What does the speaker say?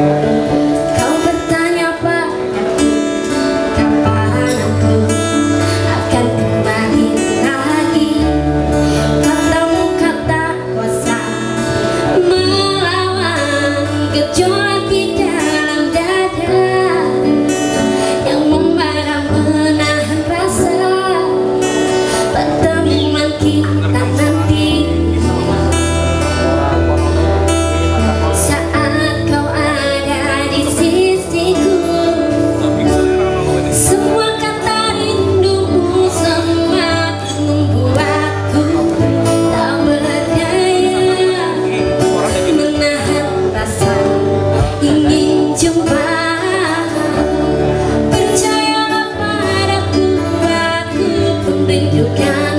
Música Yeah.